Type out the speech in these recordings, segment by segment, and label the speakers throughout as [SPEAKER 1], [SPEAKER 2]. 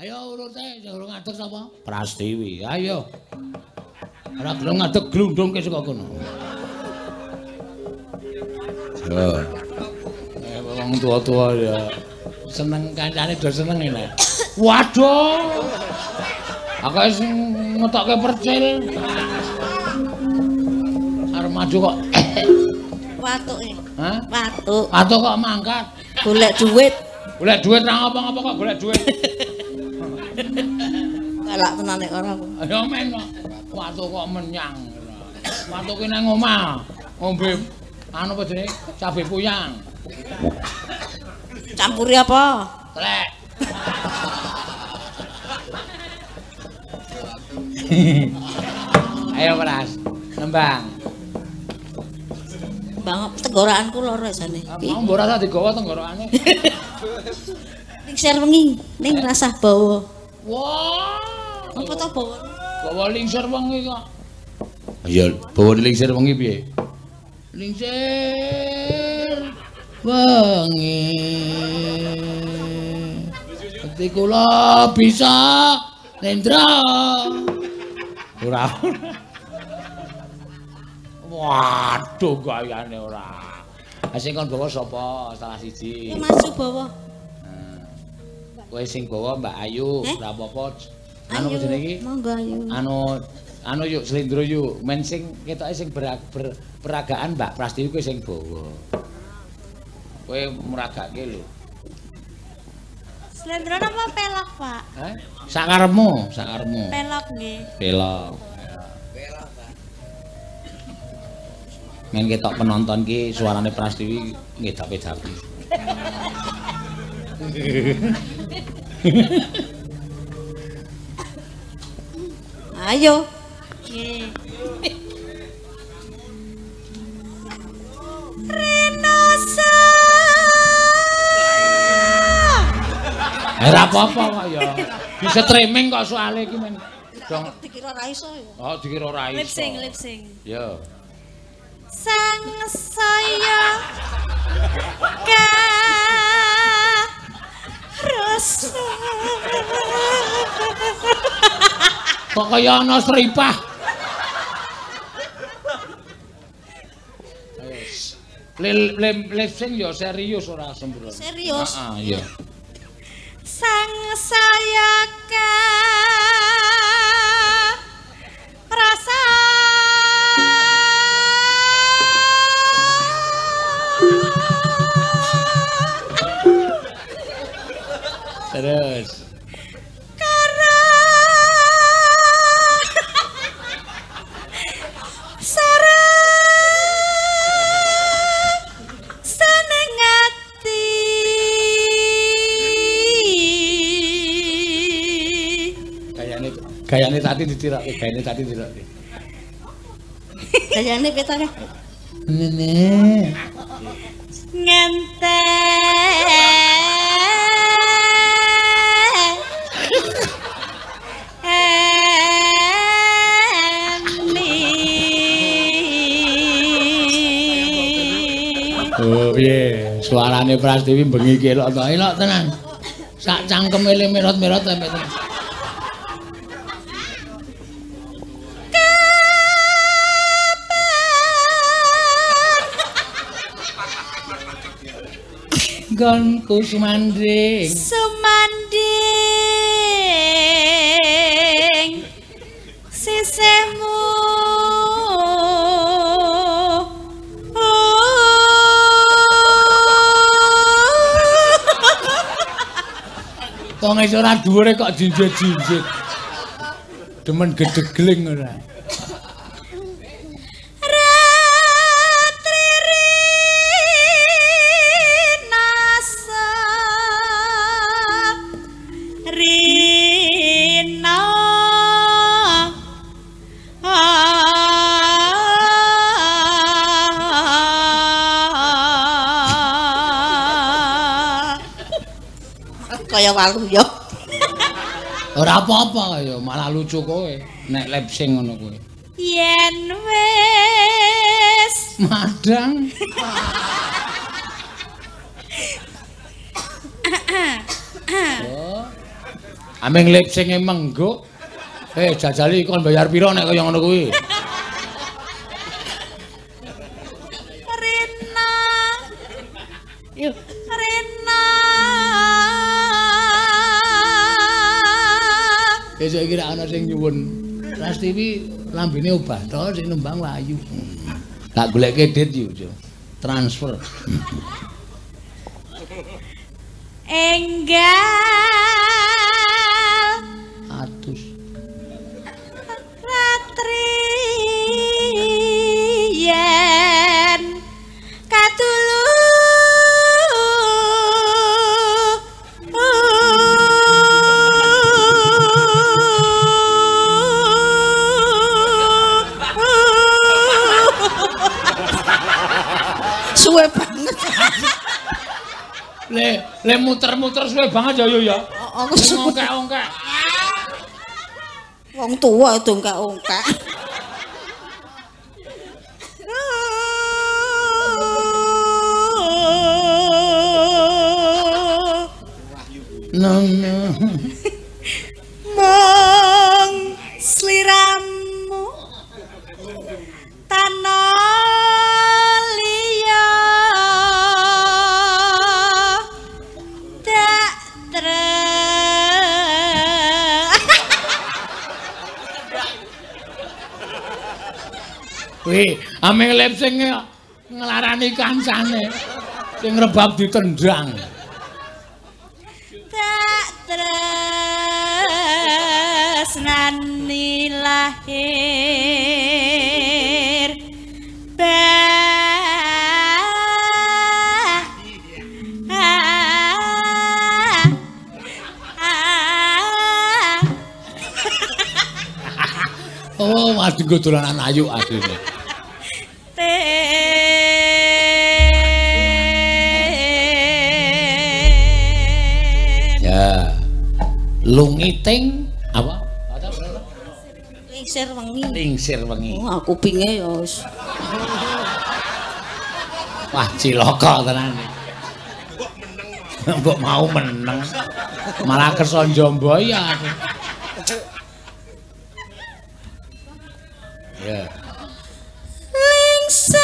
[SPEAKER 1] Ayo urute urung ngadeg sapa? Prastiwi. Ayo. Ora gelem ngadeg glundungke saka kono. Yo. Eh wong tua-tua ya seneng kancane do seneng nek. Waduh. Aku wis ngetokke percil. Arep maju kok.
[SPEAKER 2] Watuke.
[SPEAKER 1] Hah?
[SPEAKER 2] Watuk.
[SPEAKER 1] Atau kok mangkat?
[SPEAKER 2] Golek duit.
[SPEAKER 1] Golek duit nang apa-apa kok golek duit.
[SPEAKER 2] Galak tenan nek ora.
[SPEAKER 1] Ayo men kok. Watu kok menyang. Watu ki nang omah. Ngombe anu apa jenenge? Cabe puyang.
[SPEAKER 2] Campuri apa?
[SPEAKER 1] Klek. Ayo Pras, nembang.
[SPEAKER 2] Bang tenggorokanku lara jane.
[SPEAKER 1] Mau mbok rasa digawa tenggorokane.
[SPEAKER 2] Ning ser wengi ning rasah bawa.
[SPEAKER 1] Wah.
[SPEAKER 2] Apa to bawa?
[SPEAKER 1] Bawa lingsir wengi kok. Iya, bawa lingsir wengi piye? Lingsir wengi. Ati kula bisa nendra. Ora. Waduh gayane ora. Ah sing kon bawa sapa? Salah siji.
[SPEAKER 2] Maju bawa.
[SPEAKER 1] Kowe sing bawa Mbak Ayu,
[SPEAKER 2] Eh?
[SPEAKER 1] ora apa-apa. Anu jenenge iki?
[SPEAKER 2] Monggo ayo.
[SPEAKER 1] anu anu yuk slendro yuk men sing ketoke sing ber, ber, peragaan Mbak Prastiwi kuwi sing bawa kowe muragake lho
[SPEAKER 2] Slendro apa pelok, Pak?
[SPEAKER 1] eh sakarepmu sakarepmu
[SPEAKER 2] Pelok nggih.
[SPEAKER 1] pelok men ketok penonton ki suarane Prastiwi ngedap-edapi
[SPEAKER 2] Ayo. Nggih. Renosa.
[SPEAKER 1] eh ora apa-apa kok ya bisa streaming kok soalnya iki men dong
[SPEAKER 2] Dikira ra iso ya.
[SPEAKER 1] oh dikira ora iso
[SPEAKER 2] Lip sync, lip sync.
[SPEAKER 1] yo
[SPEAKER 2] Sang saya ka rasa
[SPEAKER 1] kok kaya ana seripah Lil lip sing serius ora sembrono.
[SPEAKER 2] Serius?
[SPEAKER 1] Heeh, iya.
[SPEAKER 2] sang saya ka rasa
[SPEAKER 1] Terus. Gayane gayane tadi ditirokke, gayane tadi ditirokke.
[SPEAKER 2] kayane petane
[SPEAKER 1] Nene.
[SPEAKER 2] ngente
[SPEAKER 1] Oh piye? Suarane Prastiwi bengi ki elok to. Elok tenan. Sak cangkeme le merot-merot sampe tenan. Gonku sumandring.
[SPEAKER 2] sumanding sisemu
[SPEAKER 1] Wong wis ora dhuwure kok jinjit-jinjit. Demen gedegling ora.
[SPEAKER 2] Kaya walu ya.
[SPEAKER 1] Ora apa-apa ya, malah lucu kowe nek lip sync ngono kowe.
[SPEAKER 2] Yen wis
[SPEAKER 1] Madang. Ameng lip sing menggo. Eh jajali kon bayar piro nek kaya ngono kuwi?
[SPEAKER 2] Rena. Yuk, Rena.
[SPEAKER 1] Besok iki ana sing nyuwun. Prastiwi lambene obah to sing nembang Wayu. Tak goleke dit yo. Transfer.
[SPEAKER 2] Enggal.
[SPEAKER 1] Le, le muter-muter suwe banget ya yo ya.
[SPEAKER 2] aku
[SPEAKER 1] Sing
[SPEAKER 2] suwe
[SPEAKER 1] ongkek-ongkek.
[SPEAKER 2] wong tuwa itu enggak ongkak
[SPEAKER 1] Nang Wih, ameng lip sing nglarani kancane. Sing rebab ditendang.
[SPEAKER 2] tak tresnani lahir bah ah, ah.
[SPEAKER 1] Oh, mati nggo dolanan ayu asline. Lungiting apa?
[SPEAKER 2] Lingsir wengi.
[SPEAKER 1] Lingsir wengi.
[SPEAKER 2] Oh, aku pinge ya wis.
[SPEAKER 1] Wah, cilaka tenan. Mbok mau meneng. Malah kersa njombo ya aku. Ya.
[SPEAKER 2] Lingsir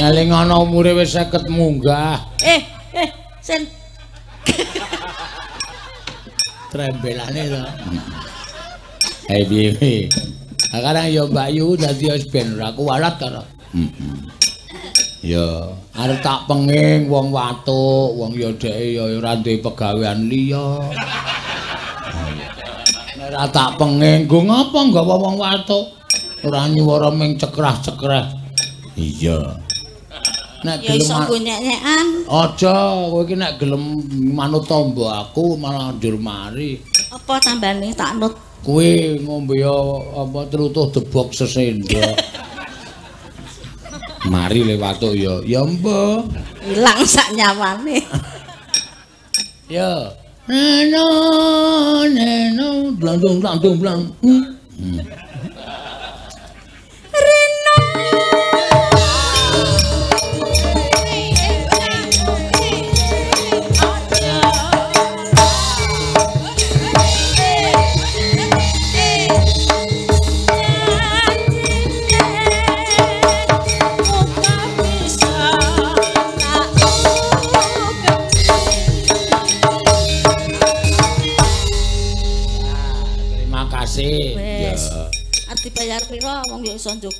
[SPEAKER 1] Eling ana umure wis 50 munggah.
[SPEAKER 2] Eh, eh, sen
[SPEAKER 1] Trembelane to. Hei piye? Sekarang ya Mbak Yu dadi wis ben ora kuwalat karo. Heeh. Ya, arep tak penging wong watuk, wong ya dheke ya ora duwe pegawean liya. Nek ora tak penging, nggo ngapa nggawa wong watuk? Ora nyuwara ming cekrah-cekrah. Iya. Nek gelem
[SPEAKER 2] iso
[SPEAKER 1] ma-
[SPEAKER 2] nggo nyek-nyekan.
[SPEAKER 1] Aja, kowe iki nek gelem manut tamba aku malah njur mari.
[SPEAKER 2] Apa tambane tak nut?
[SPEAKER 1] Kowe ngombe ya apa trutuh debok sesendok. mari lewat ya. Ya mbah.
[SPEAKER 2] Ilang sak nyawane.
[SPEAKER 1] Ya. Neno neno blandung blandung blang. Hmm.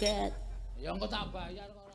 [SPEAKER 2] Joget.
[SPEAKER 1] Ya engko tak bayar kok.